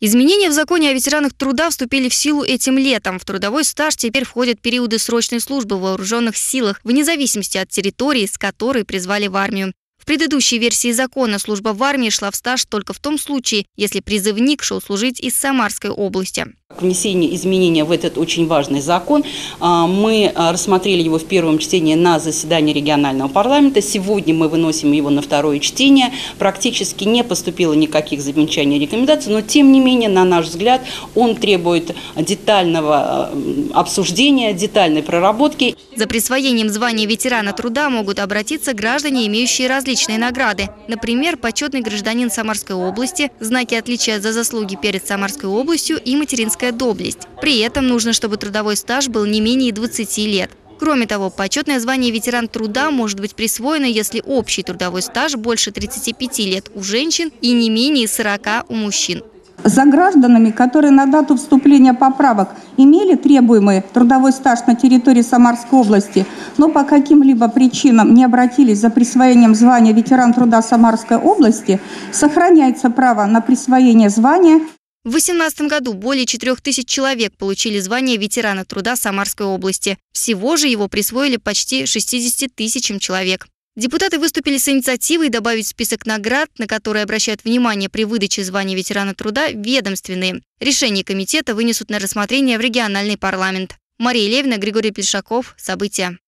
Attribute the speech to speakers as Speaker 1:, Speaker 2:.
Speaker 1: Изменения в законе о ветеранах труда вступили в силу этим летом. В трудовой стаж теперь входят периоды срочной службы в вооруженных силах, вне зависимости от территории, с которой призвали в армию предыдущей версии закона служба в армии шла в стаж только в том случае, если призывник шел служить из Самарской области.
Speaker 2: Внесение изменения в этот очень важный закон. А, мы а, рассмотрели его в первом чтении на заседании регионального парламента. Сегодня мы выносим его на второе чтение. Практически не поступило никаких замечаний и рекомендаций, но тем не менее, на наш взгляд, он требует детального а, обсуждения, детальной проработки.
Speaker 1: За присвоением звания ветерана труда могут обратиться граждане, имеющие различные награды. Например, почетный гражданин Самарской области, знаки отличия за заслуги перед Самарской областью и материнской гражданская доблесть. При этом нужно, чтобы трудовой стаж был не менее 20 лет. Кроме того, почетное звание ветеран труда может быть присвоено, если общий трудовой стаж больше 35 лет у женщин и не менее 40 у мужчин.
Speaker 3: За гражданами, которые на дату вступления поправок имели требуемый трудовой стаж на территории Самарской области, но по каким-либо причинам не обратились за присвоением звания ветеран труда Самарской области, сохраняется право на присвоение звания
Speaker 1: в 2018 году более 4 тысяч человек получили звание ветерана труда Самарской области. Всего же его присвоили почти 60 тысячам человек. Депутаты выступили с инициативой добавить в список наград, на которые обращают внимание при выдаче звания ветерана труда, ведомственные. Решение комитета вынесут на рассмотрение в региональный парламент. Мария Левина, Григорий Плешаков. События.